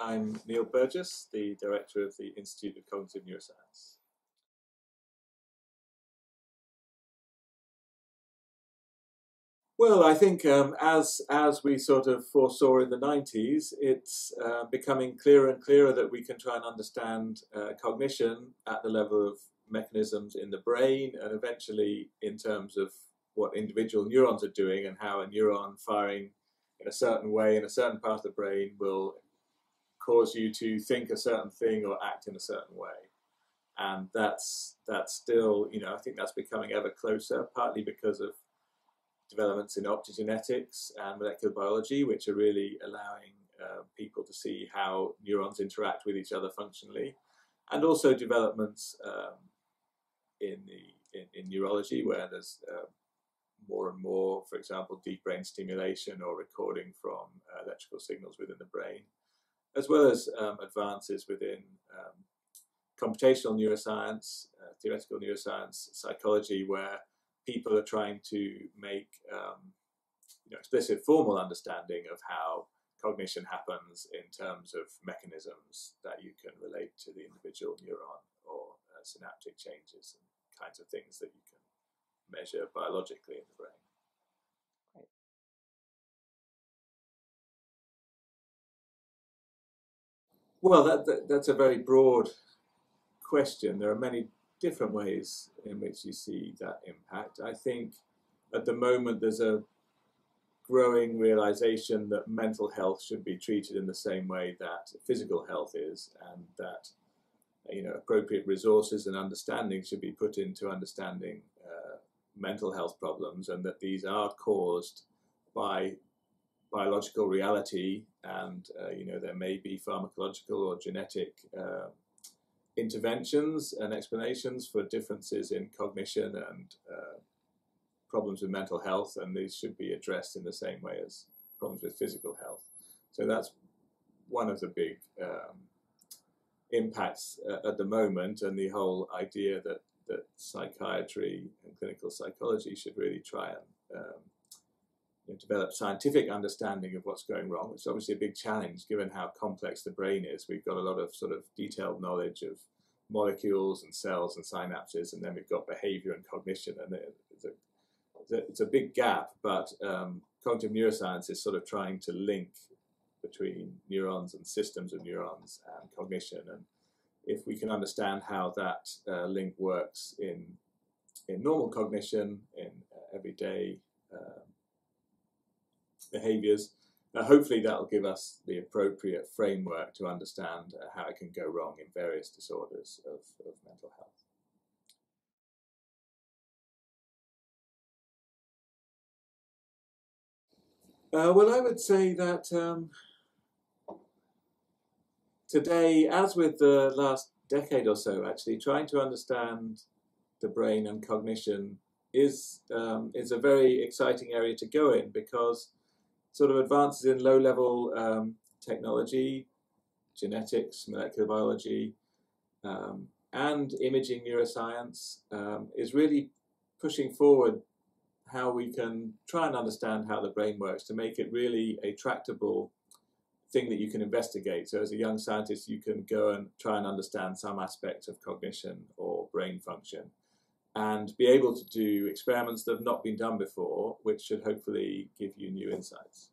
I'm Neil Burgess, the director of the Institute of Cognitive Neuroscience. Well, I think um, as as we sort of foresaw in the 90s, it's uh, becoming clearer and clearer that we can try and understand uh, cognition at the level of mechanisms in the brain and eventually in terms of what individual neurons are doing and how a neuron firing in a certain way in a certain part of the brain will cause you to think a certain thing or act in a certain way. And that's that's still, you know, I think that's becoming ever closer, partly because of developments in optogenetics and molecular biology, which are really allowing uh, people to see how neurons interact with each other functionally, and also developments um, in the in, in, neurology where there's uh, more and more, for example, deep brain stimulation or recording from uh, electrical signals within the brain, as well as um, advances within um, computational neuroscience, uh, theoretical neuroscience, psychology, where people are trying to make um, you know, explicit formal understanding of how cognition happens in terms of mechanisms that you can relate to the individual neuron or uh, synaptic changes and kinds of things that you can measure biologically in the brain. Well, that, that, that's a very broad question. There are many different ways in which you see that impact. I think at the moment there's a growing realization that mental health should be treated in the same way that physical health is, and that you know appropriate resources and understanding should be put into understanding uh, mental health problems, and that these are caused by biological reality, and uh, you know there may be pharmacological or genetic uh, interventions and explanations for differences in cognition and uh, problems with mental health, and these should be addressed in the same way as problems with physical health. So that's one of the big um, impacts uh, at the moment, and the whole idea that, that psychiatry and clinical psychology should really try and um, you know, develop scientific understanding of what's going wrong. It's obviously a big challenge given how complex the brain is. We've got a lot of sort of detailed knowledge of molecules and cells and synapses, and then we've got behavior and cognition, and it's a, it's a big gap. But um, cognitive neuroscience is sort of trying to link between neurons and systems of neurons and cognition, and if we can understand how that uh, link works in in normal cognition, in uh, everyday um, behaviors, uh, hopefully that will give us the appropriate framework to understand uh, how it can go wrong in various disorders of, of mental health. Uh, well, I would say that um, today, as with the last decade or so, actually, trying to understand the brain and cognition is um, is a very exciting area to go in because sort of advances in low-level um, technology, genetics, molecular biology, um, and imaging neuroscience um, is really pushing forward how we can try and understand how the brain works to make it really a tractable thing that you can investigate. So as a young scientist, you can go and try and understand some aspect of cognition or brain function and be able to do experiments that have not been done before, which should hopefully give you new insights.